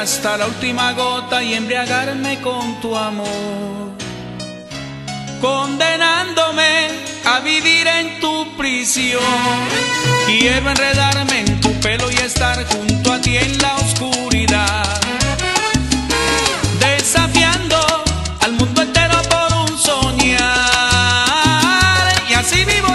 hasta la última gota y embriagarme con tu amor, condenándome a vivir en tu prisión. Quiero enredarme en tu pelo y estar junto a ti en la oscuridad, desafiando al mundo entero por un soñar. Y así vivo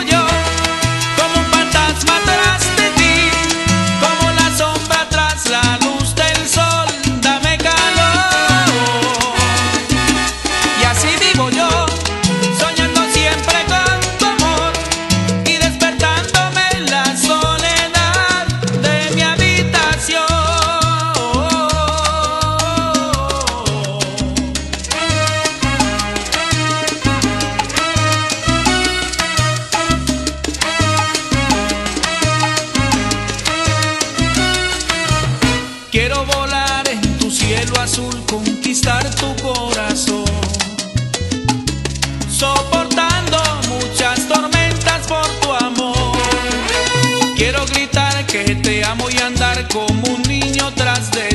Quiero volar en tu cielo azul, conquistar tu corazón, soportando muchas tormentas por tu amor. Quiero gritar que te amo y andar como un niño tras de